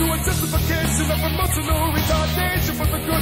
to a justification of emotional retardation for the good.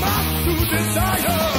My true desire.